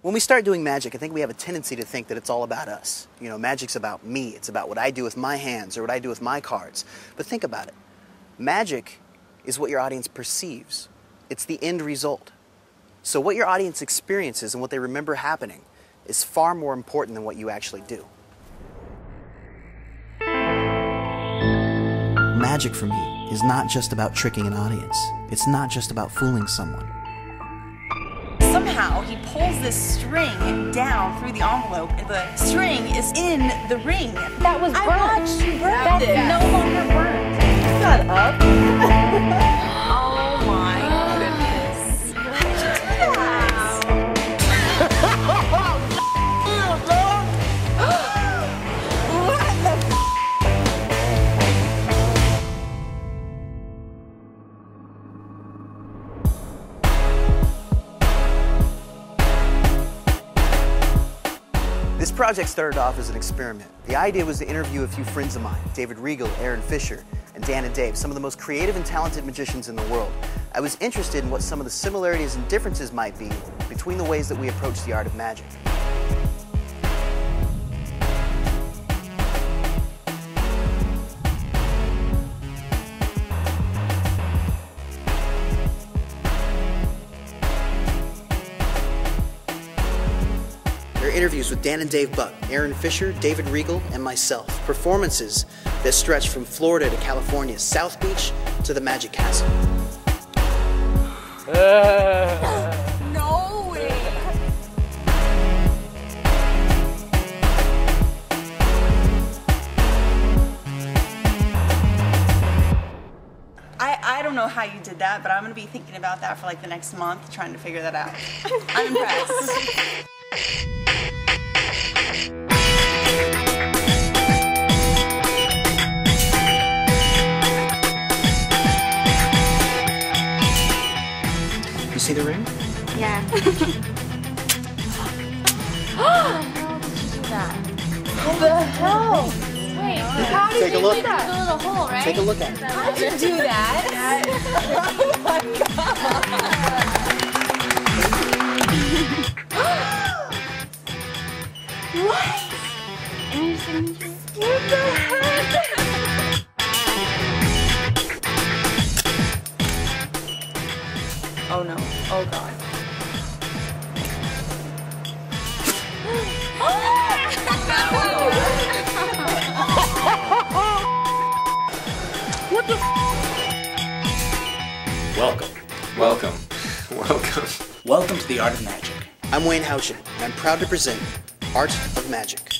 When we start doing magic, I think we have a tendency to think that it's all about us. You know, magic's about me. It's about what I do with my hands or what I do with my cards. But think about it. Magic is what your audience perceives. It's the end result. So what your audience experiences and what they remember happening is far more important than what you actually do. Magic for me is not just about tricking an audience. It's not just about fooling someone. Somehow he pulls this string down through the envelope, and the string is in the ring. That was I watched you burn That's it. no longer burnt. Shut up. This project started off as an experiment. The idea was to interview a few friends of mine, David Regal, Aaron Fisher, and Dan and Dave, some of the most creative and talented magicians in the world. I was interested in what some of the similarities and differences might be between the ways that we approach the art of magic. Interviews with Dan and Dave Buck, Aaron Fisher, David Regal, and myself. Performances that stretch from Florida to California, South Beach to the Magic Castle. No way. I, I don't know how you did that, but I'm gonna be thinking about that for like the next month, trying to figure that out. I'm impressed. see the ring? Yeah. What the hell? Wait, how did Take a you look. do that? Go to the hole, right? Take a look at it. How did you do that? Oh what? And your signature? What the heck? Oh no. Oh god. Welcome. Welcome. Welcome. Welcome to the Art of Magic. I'm Wayne Houchin, and I'm proud to present Art of Magic.